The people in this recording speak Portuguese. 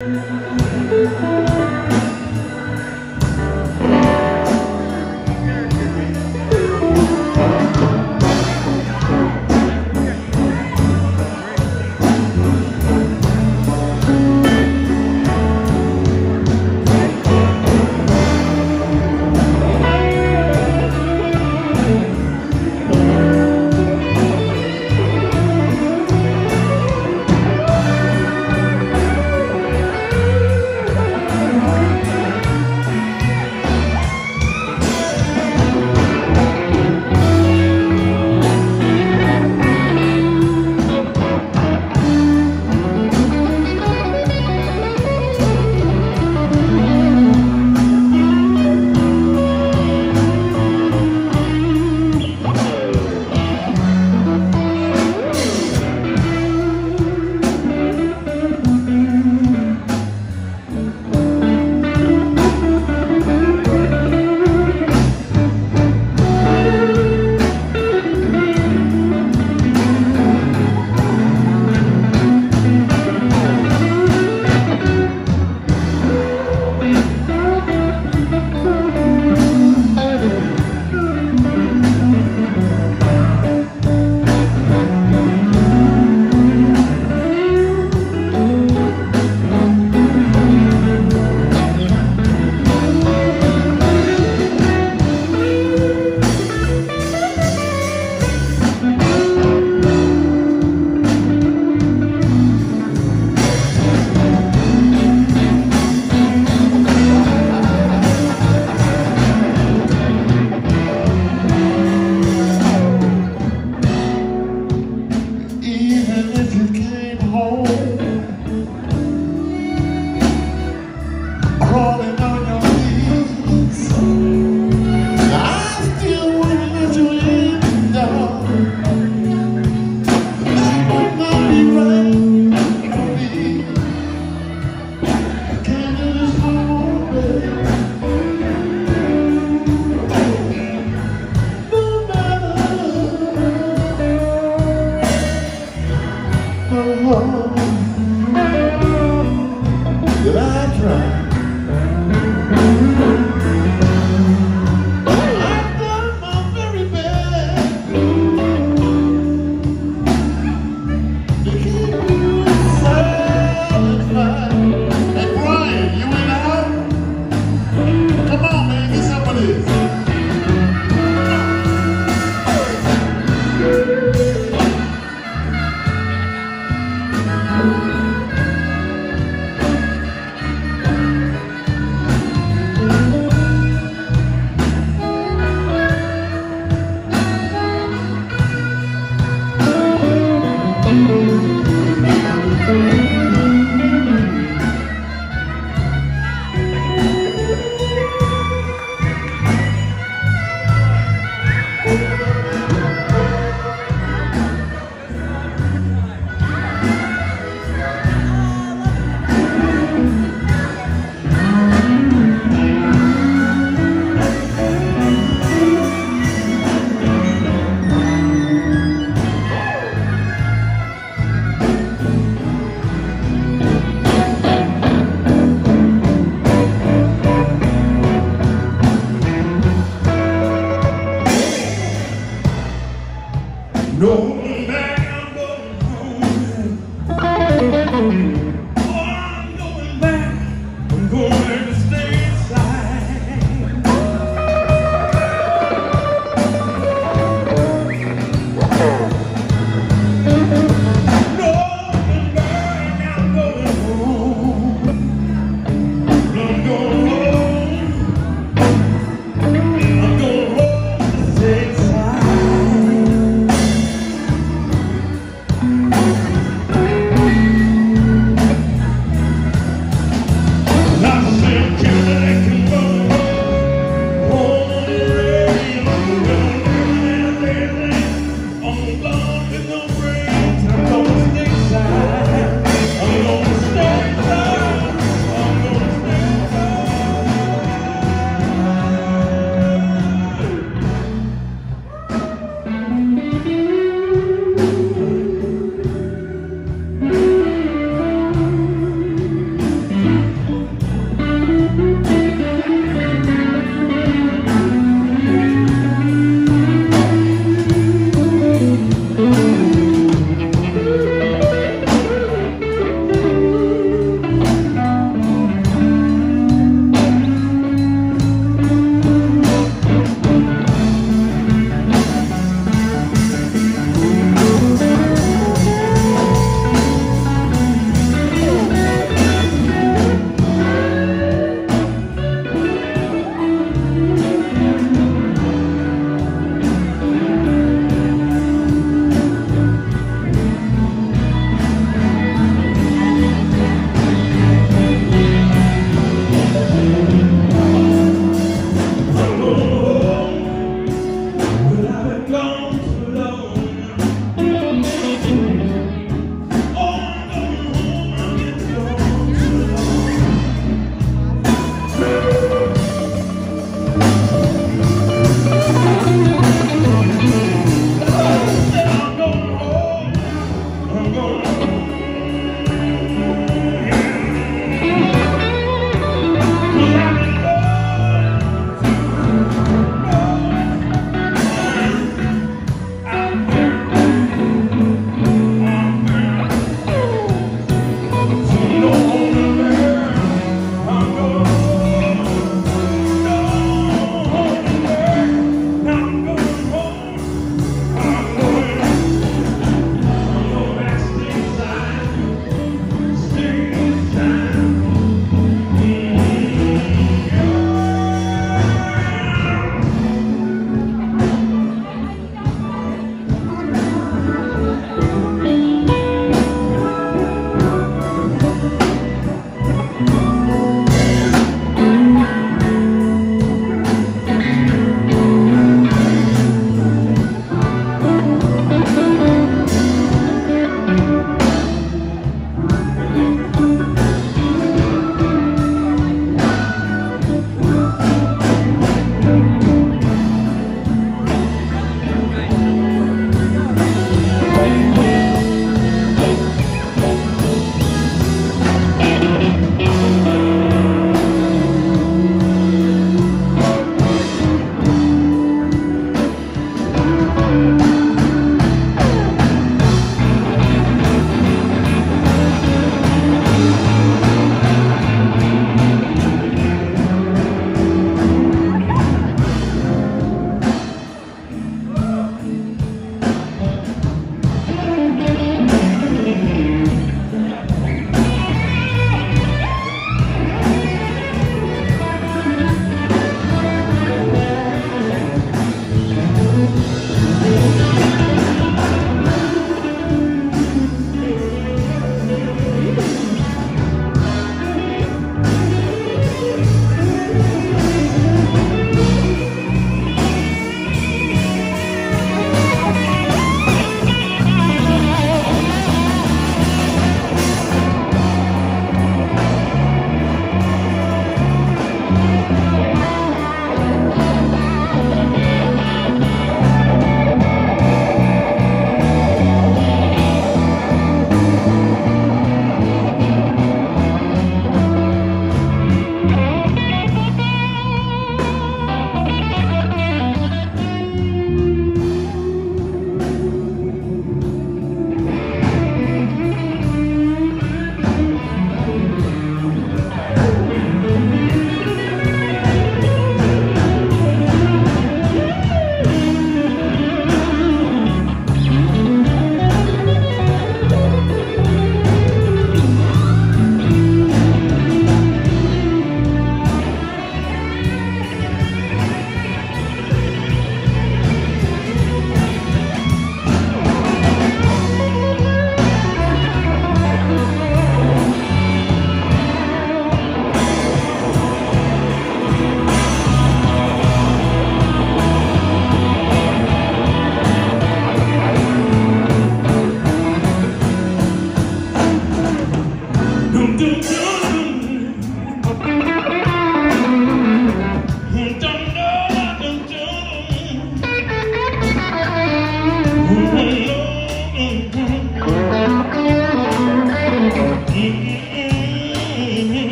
Música